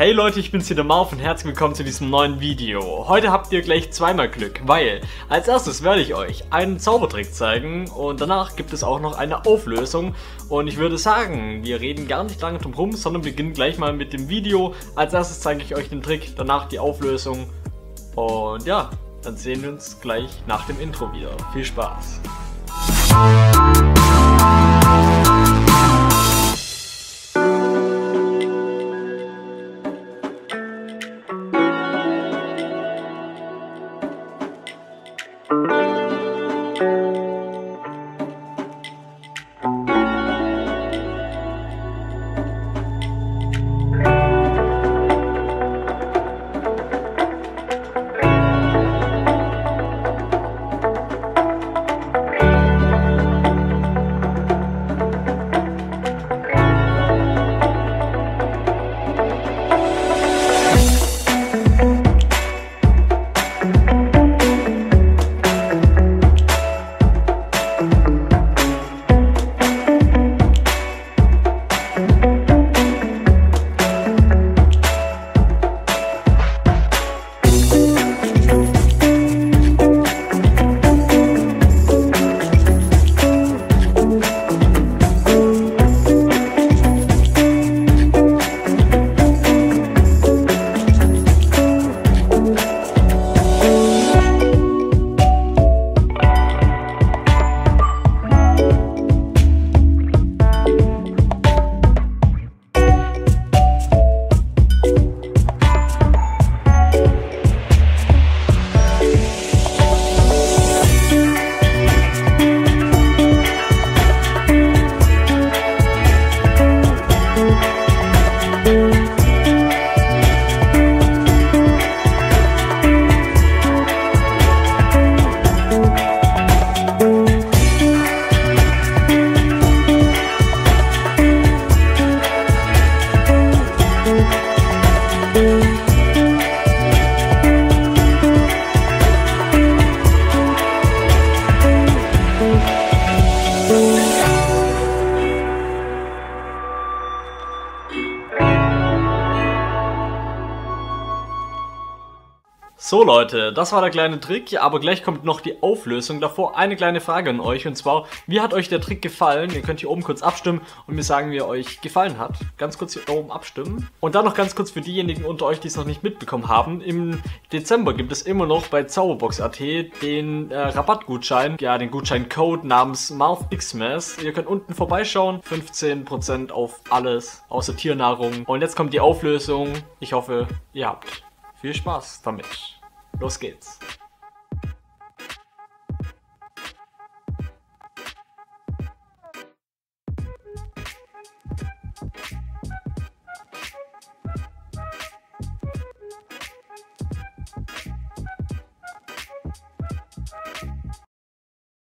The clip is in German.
Hey Leute, ich bin's hier der Marv und herzlich willkommen zu diesem neuen Video. Heute habt ihr gleich zweimal Glück, weil als erstes werde ich euch einen Zaubertrick zeigen und danach gibt es auch noch eine Auflösung und ich würde sagen, wir reden gar nicht lange drum rum, sondern beginnen gleich mal mit dem Video. Als erstes zeige ich euch den Trick, danach die Auflösung und ja, dann sehen wir uns gleich nach dem Intro wieder. Viel Spaß! Música So Leute, das war der kleine Trick, aber gleich kommt noch die Auflösung. Davor eine kleine Frage an euch und zwar, wie hat euch der Trick gefallen? Ihr könnt hier oben kurz abstimmen und mir sagen, wie er euch gefallen hat. Ganz kurz hier oben abstimmen. Und dann noch ganz kurz für diejenigen unter euch, die es noch nicht mitbekommen haben. Im Dezember gibt es immer noch bei Zauberbox.at den äh, Rabattgutschein, ja den Gutscheincode namens MouthXmas. Ihr könnt unten vorbeischauen, 15% auf alles außer Tiernahrung. Und jetzt kommt die Auflösung. Ich hoffe, ihr habt viel Spaß damit. Los geht's.